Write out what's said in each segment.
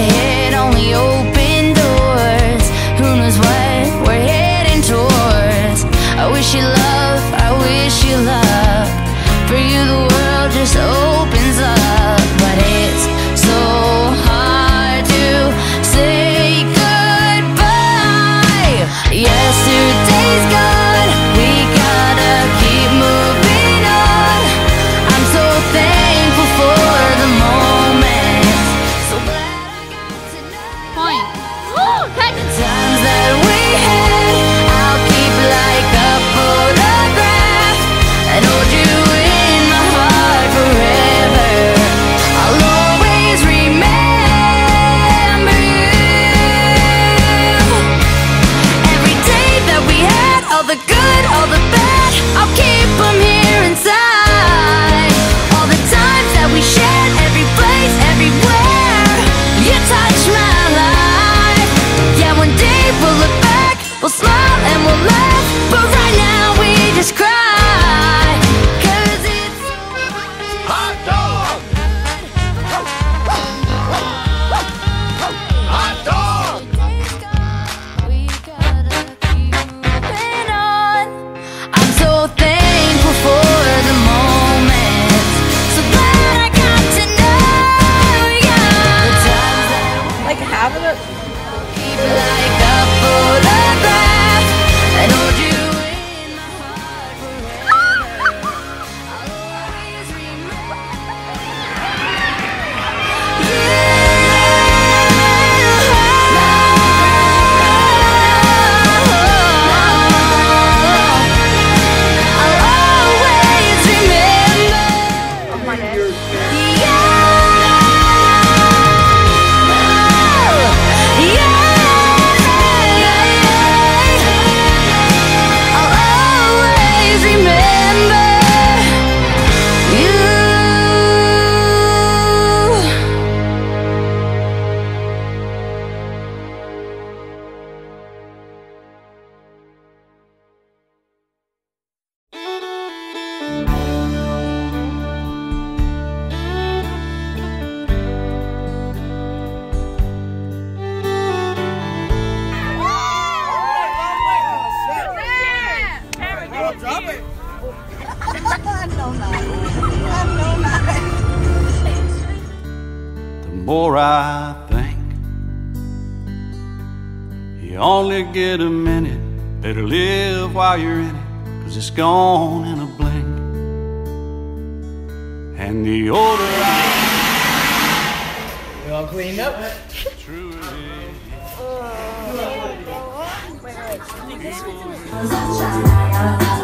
ahead, only open doors. Who knows what we're heading towards? I wish you love, I wish you love For you the world just opens People like more I think. You only get a minute, better live while you're in it, cause it's gone in a blink. And the older I all cleaned up. True it is.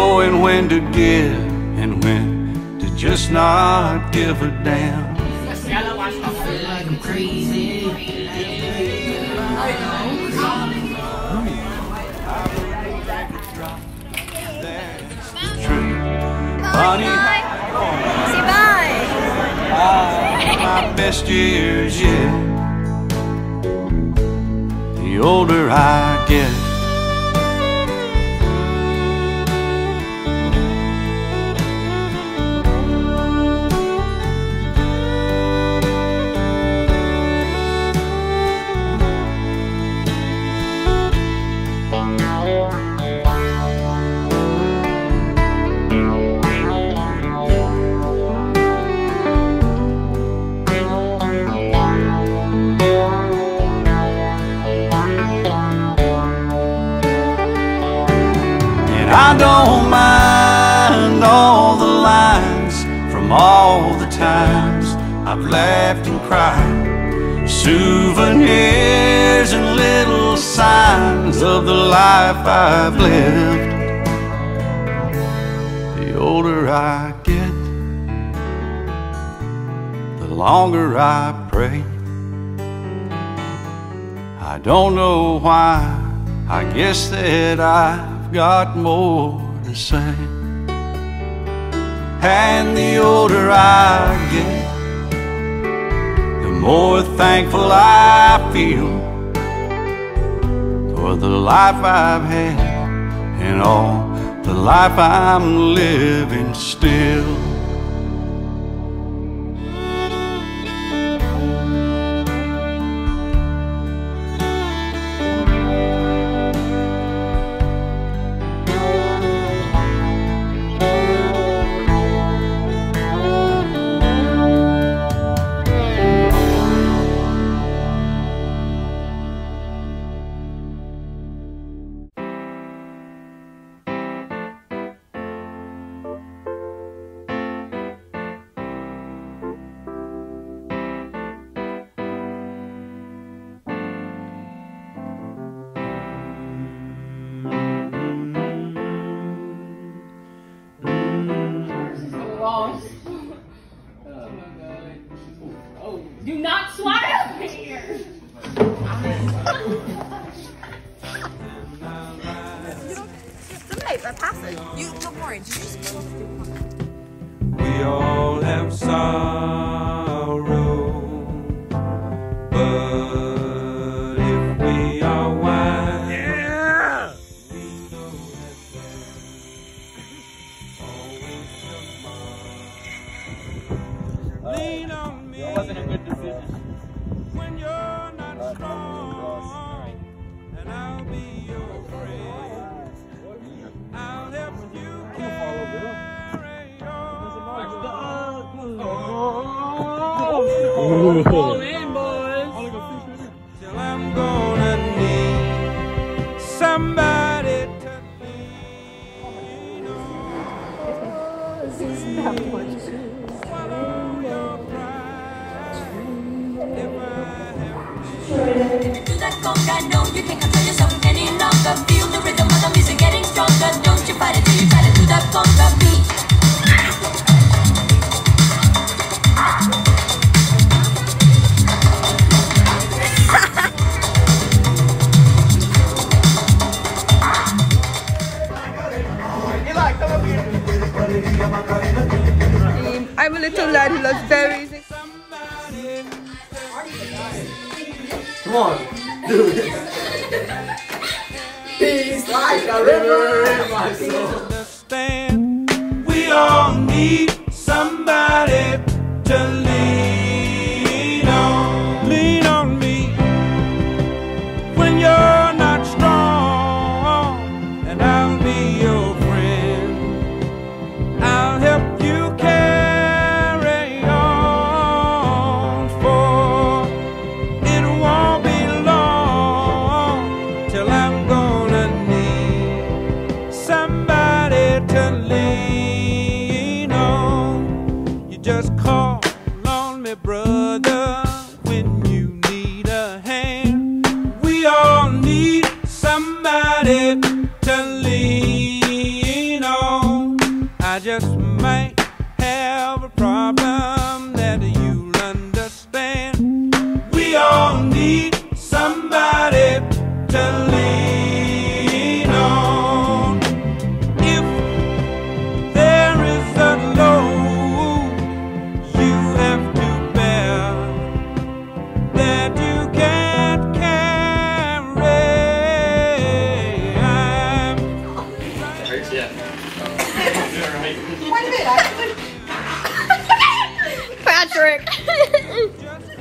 knowing when to give and when to just not give a damn true Funny Say bye. my best years yet. The older I get, I've laughed and cried. Souvenirs and little signs of the life I've lived. The older I get, the longer I pray. I don't know why, I guess that I've got more to say. And the older I get, more thankful I feel for the life I've had and all the life I'm living still. Lost. Oh my god. Oh, do not swat over here. Somebody, pass it. You look orange. You just We all have sorrow, on. I'm a little lad who loves berries. Come on, do it. Peace like a river in my soul. We all need somebody to brother, Patrick.